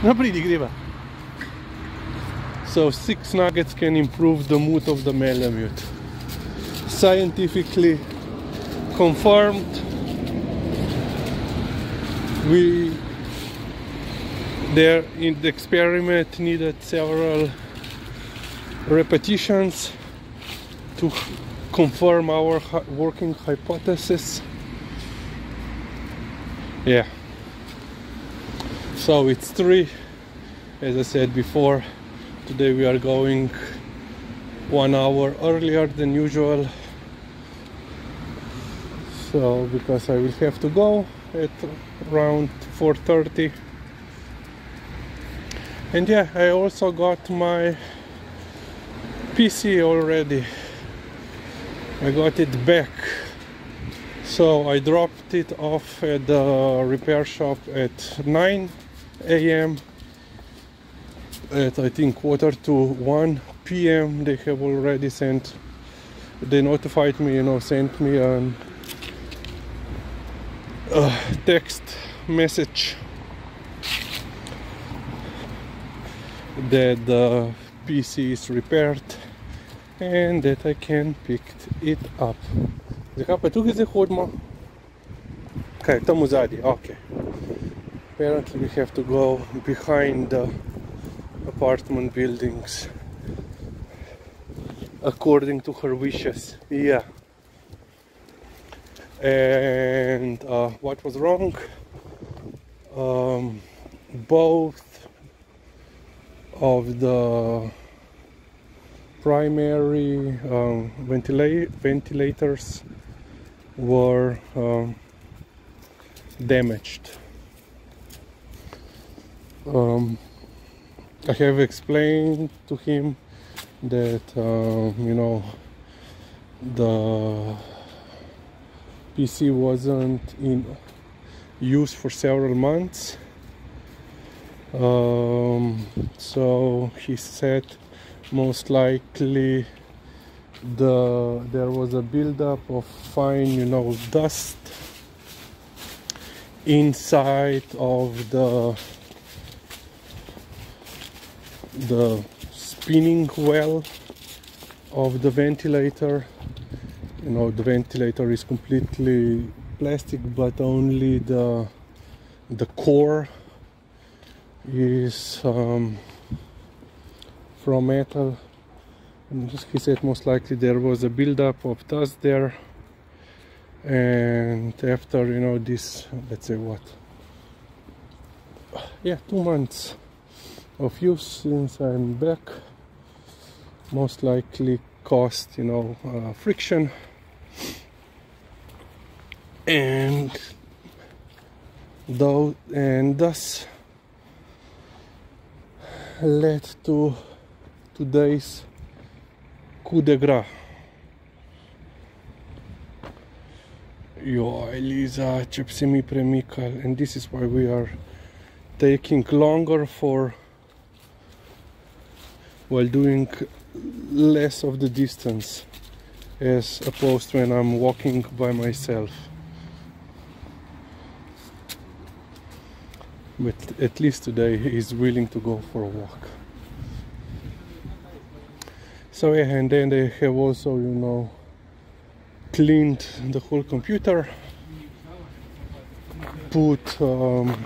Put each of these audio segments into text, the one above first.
No pridi, greva. So six nuggets can improve the mood of the Malamute. Scientifically confirmed. We there in the experiment needed several repetitions to confirm our working hypothesis. Yeah. So it's three, as I said before. Today we are going one hour earlier than usual. So because I will have to go at around 4:30. And yeah, I also got my PC already. I got it back. So I dropped it off at the repair shop at 9 a.m. At I think quarter to 1 p.m. they have already sent they notified me, you know, sent me a text message that the PC is repaired and that I can pick it up. Zakaj pa tukaj zdaj hodimo? Kaj, tam v zadnji, ok. Apparently we have to go behind the apartment buildings according to her wishes. Yeah. And uh, what was wrong? Um, both of the primary um, ventila ventilators were um, damaged. Um, I have explained to him that uh, you know the PC wasn't in use for several months. Um, so he said most likely the there was a buildup of fine you know dust inside of the the spinning well of the ventilator. You know the ventilator is completely plastic but only the the core is um, from metal. And he said most likely there was a buildup of dust there. And after you know this let's say what? Yeah two months of use since I'm back most likely caused you know uh, friction and though and thus led to today's coup de grace. Yo, Eliza, ce mi premical, and this is why we are taking longer for while doing less of the distance as opposed when I'm walking by myself. But at least today he's willing to go for a walk. So yeah, and then they have also, you know, cleaned the whole computer, put um,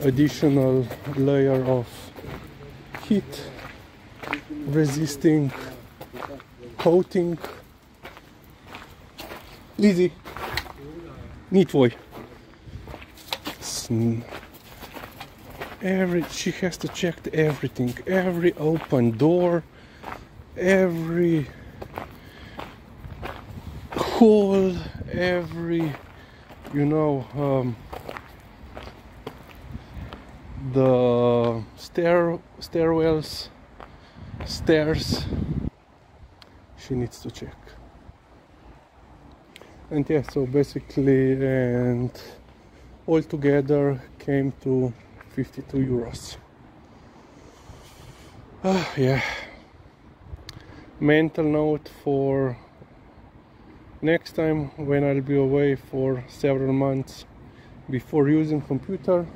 additional layer of heat resisting coating. Lizzie, ni tvoj. Every she has to check everything, every open door, every hole, every you know um, the stair stairwells stairs. She needs to check. And yeah so basically and all together came to 52 euros. Uh, yeah. Mental note for next time when I'll be away for several months before using computer.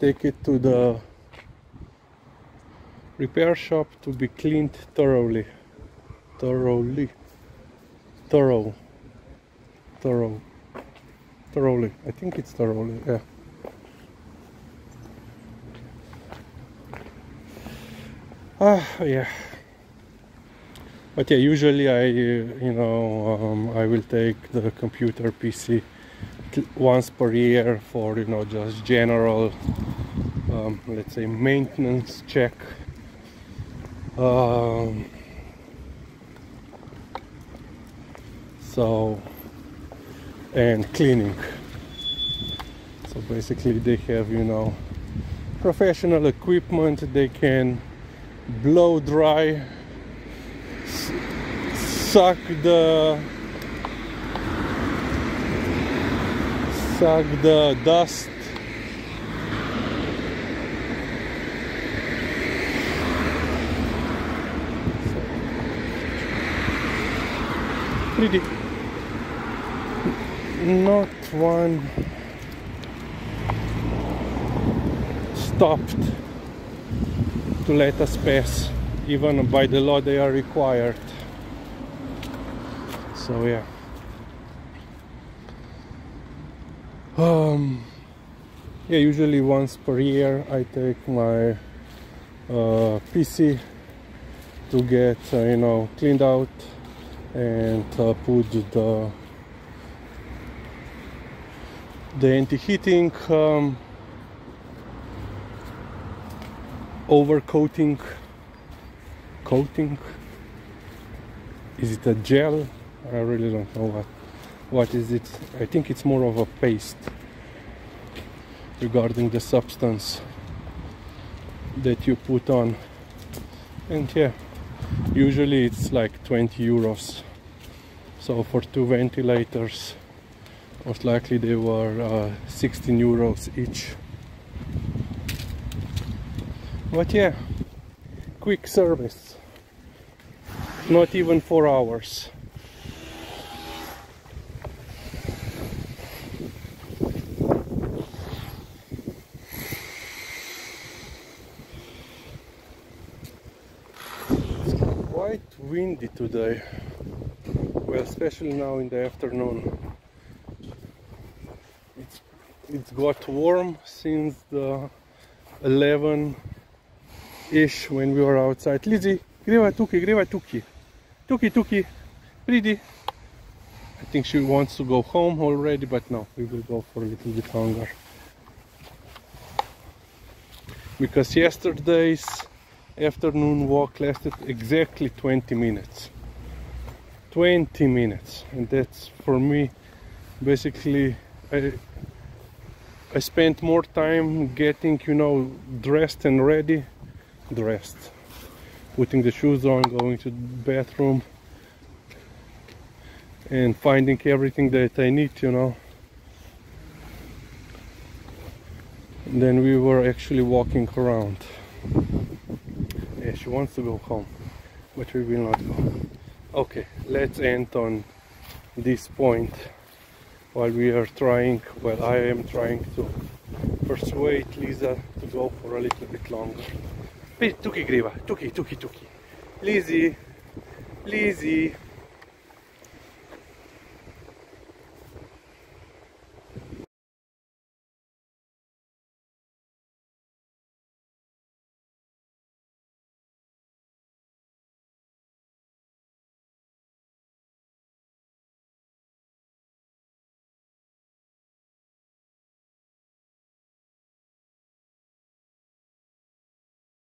Take it to the repair shop to be cleaned thoroughly. Thoroughly. Thorough. Thorough. Thoroughly. I think it's thoroughly yeah. Ah yeah. But yeah usually I you know um, I will take the computer PC once per year for you know just general um, let's say maintenance check um, so and cleaning. So basically they have you know professional equipment. They can blow dry suck the suck the dust pretty. Not one stopped to let us pass even by the law they are required. So yeah. Um yeah usually once per year I take my uh, PC to get uh, you know cleaned out and uh, put the the anti-heating um, overcoating coating. Is it a gel? I really don't know what what is it. I think it's more of a paste regarding the substance that you put on. And yeah usually it's like 20 euros. So for two ventilators most likely they were uh, 16 euros each. But yeah quick service. Not even four hours quite windy today. Well especially now in the afternoon. It's it's got warm since the 11 ish when we were outside. Lizzie greva tuki greva tuki. Tuki tuki. Pretty. I think she wants to go home already but no we will go for a little bit longer. Because yesterday's afternoon walk lasted exactly 20 minutes. 20 minutes and that's for me basically I, I spent more time getting you know dressed and ready dressed. Putting the shoes on going to the bathroom and finding everything that I need you know. And then we were actually walking around she wants to go home but we will not go okay let's end on this point while we are trying well I am trying to persuade Liza to go for a little bit longer Tuki griva, tuki, tuki, tuki. Lizzie, Lizzie.